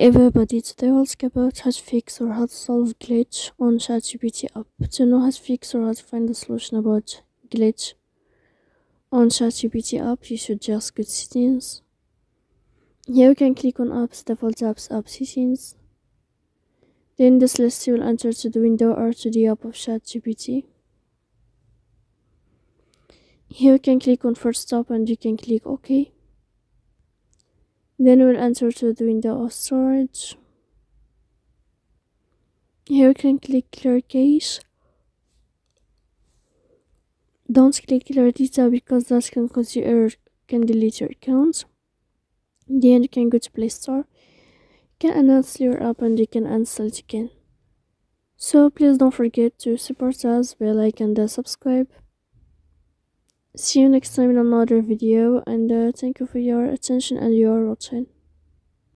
everybody, today we'll talk about how to fix or how to solve glitch on ChatGPT app. To know how to fix or how to find a solution about glitch on ChatGPT app, you should just go to settings. Here you can click on apps, default apps, app settings. Then this list you will enter to the window or to the app of ChatGPT. Here you can click on force stop and you can click OK. Then we'll enter to the window of storage. Here you can click clear cache. Don't click clear data because that can cause you error can delete your account. Then you can go to Play Store. You can announce your app and you can install it again. So please don't forget to support us by like and subscribe see you next time in another video and uh, thank you for your attention and your watching